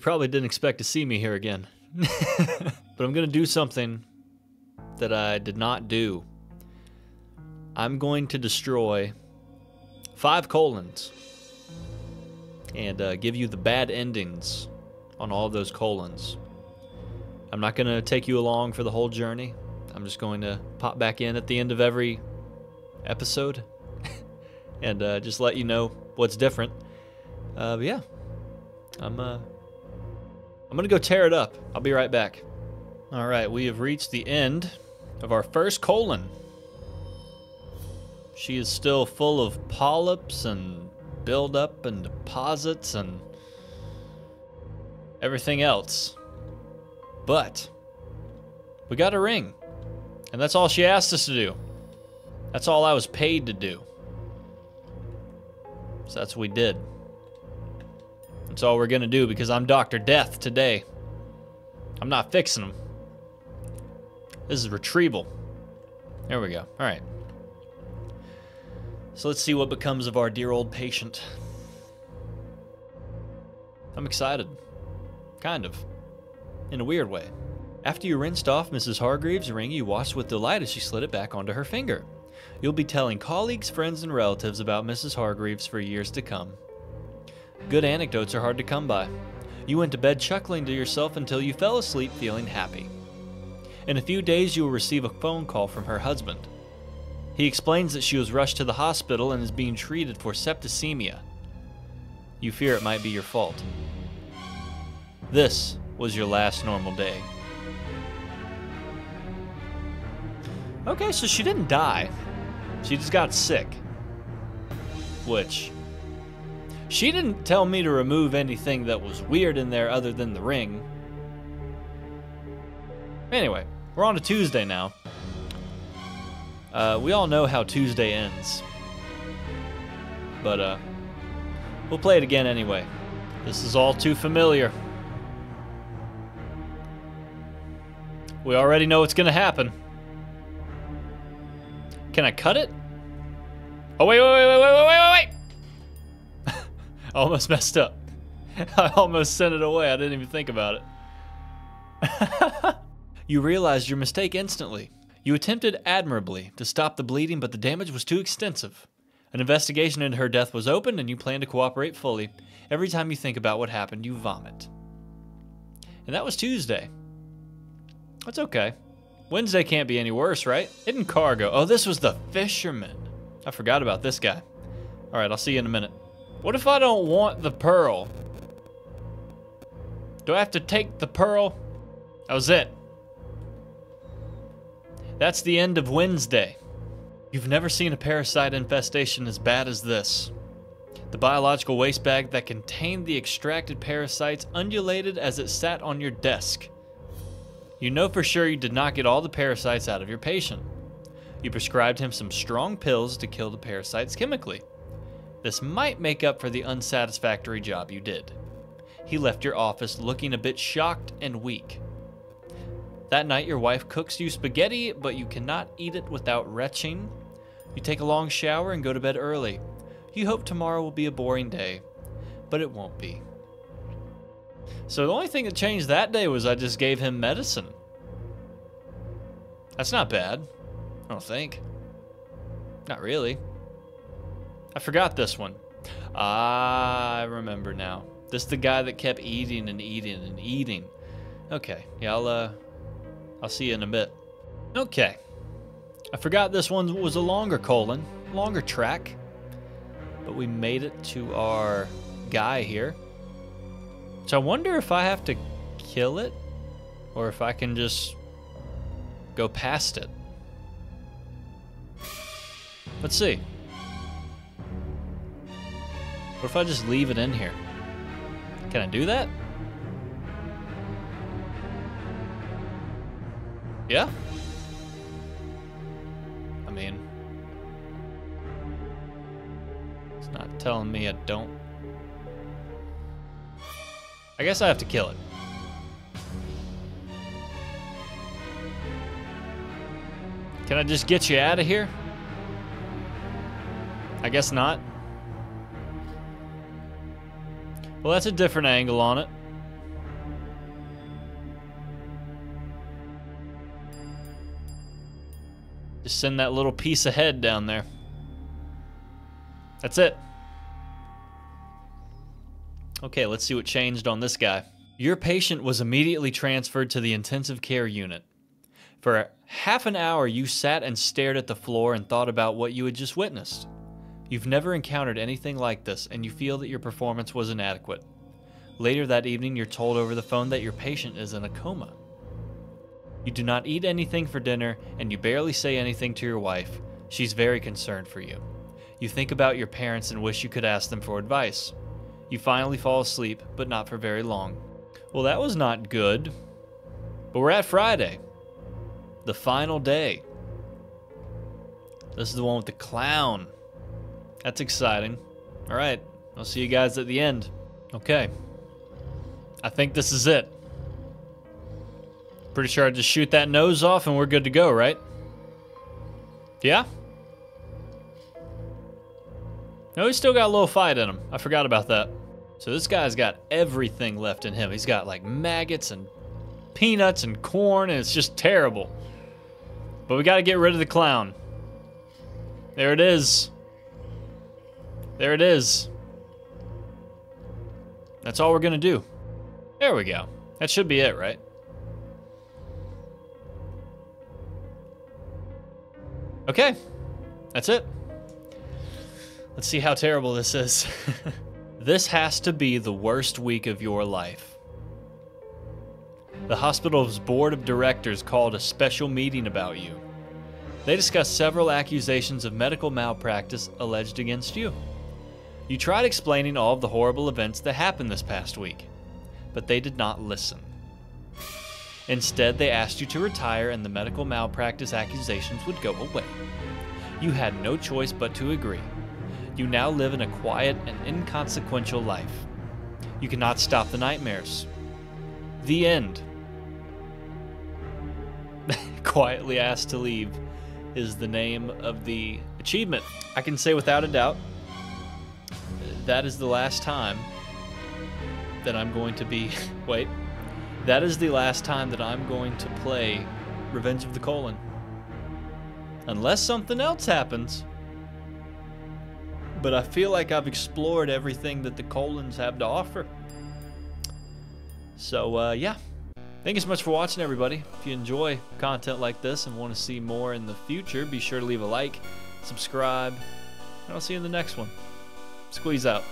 You probably didn't expect to see me here again. but I'm going to do something that I did not do. I'm going to destroy five colons and uh, give you the bad endings on all those colons. I'm not going to take you along for the whole journey. I'm just going to pop back in at the end of every episode and uh, just let you know what's different. Uh, but yeah, I'm uh, I'm gonna go tear it up. I'll be right back. All right, we have reached the end of our first colon. She is still full of polyps and buildup and deposits and everything else. But we got a ring, and that's all she asked us to do. That's all I was paid to do. So that's what we did. That's all we're gonna do because I'm Dr. Death today. I'm not fixing them. This is retrieval. There we go. All right. So let's see what becomes of our dear old patient. I'm excited. Kind of. In a weird way. After you rinsed off Mrs. Hargreaves' ring, you watched with delight as she slid it back onto her finger. You'll be telling colleagues, friends, and relatives about Mrs. Hargreaves for years to come. Good anecdotes are hard to come by. You went to bed chuckling to yourself until you fell asleep feeling happy. In a few days, you will receive a phone call from her husband. He explains that she was rushed to the hospital and is being treated for septicemia. You fear it might be your fault. This was your last normal day. Okay, so she didn't die. She just got sick. Which. She didn't tell me to remove anything that was weird in there other than the ring. Anyway, we're on to Tuesday now. Uh, we all know how Tuesday ends. But, uh, we'll play it again anyway. This is all too familiar. We already know what's gonna happen. Can I cut it? Oh, wait, wait, wait, wait, wait, wait, wait! I almost messed up. I almost sent it away. I didn't even think about it. you realized your mistake instantly. You attempted admirably to stop the bleeding, but the damage was too extensive. An investigation into her death was opened, and you plan to cooperate fully. Every time you think about what happened, you vomit. And that was Tuesday. That's okay. Wednesday can't be any worse, right? Hidden cargo. Oh, this was the fisherman. I forgot about this guy. All right, I'll see you in a minute. What if I don't want the pearl? Do I have to take the pearl? That was it. That's the end of Wednesday. You've never seen a parasite infestation as bad as this. The biological waste bag that contained the extracted parasites undulated as it sat on your desk. You know for sure you did not get all the parasites out of your patient. You prescribed him some strong pills to kill the parasites chemically. This might make up for the unsatisfactory job you did. He left your office looking a bit shocked and weak. That night, your wife cooks you spaghetti, but you cannot eat it without retching. You take a long shower and go to bed early. You hope tomorrow will be a boring day, but it won't be. So the only thing that changed that day was I just gave him medicine. That's not bad. I don't think. Not really. I forgot this one. Ah, I remember now. This the guy that kept eating and eating and eating. Okay, yeah, I'll uh, I'll see you in a bit. Okay, I forgot this one was a longer colon, longer track, but we made it to our guy here. So I wonder if I have to kill it or if I can just go past it. Let's see. What if I just leave it in here? Can I do that? Yeah? I mean, it's not telling me I don't I guess I have to kill it. Can I just get you out of here? I guess not. Well, that's a different angle on it. Just send that little piece of head down there. That's it. Okay, let's see what changed on this guy. Your patient was immediately transferred to the intensive care unit. For half an hour, you sat and stared at the floor and thought about what you had just witnessed. You've never encountered anything like this, and you feel that your performance was inadequate. Later that evening, you're told over the phone that your patient is in a coma. You do not eat anything for dinner, and you barely say anything to your wife. She's very concerned for you. You think about your parents and wish you could ask them for advice. You finally fall asleep, but not for very long. Well, that was not good. But we're at Friday, the final day. This is the one with the clown. That's exciting. All right, I'll see you guys at the end. Okay. I think this is it. Pretty sure I just shoot that nose off and we're good to go, right? Yeah? No, he's still got a little fight in him. I forgot about that. So this guy's got everything left in him. He's got like maggots and peanuts and corn, and it's just terrible. But we got to get rid of the clown. There it is. There it is. That's all we're to do. There we go. That should be it, right? Okay. That's it. Let's see how terrible this is. This has to be the worst week of your life. The hospital's board of directors called a special meeting about you. They discussed several accusations of medical malpractice alleged against you. You tried explaining all of the horrible events that happened this past week, but they did not listen. Instead, they asked you to retire and the medical malpractice accusations would go away. You had no choice but to agree you now live in a quiet and inconsequential life. You cannot stop the nightmares. The end. Quietly asked to leave is the name of the achievement. I can say without a doubt that is the last time that I'm going to be. wait. That is the last time that I'm going to play Revenge of the Colon. Unless something else happens but I feel like I've explored everything that the colons have to offer. So, uh, yeah. Thank you so much for watching, everybody. If you enjoy content like this and want to see more in the future, be sure to leave a like, subscribe, and I'll see you in the next one. Squeeze out.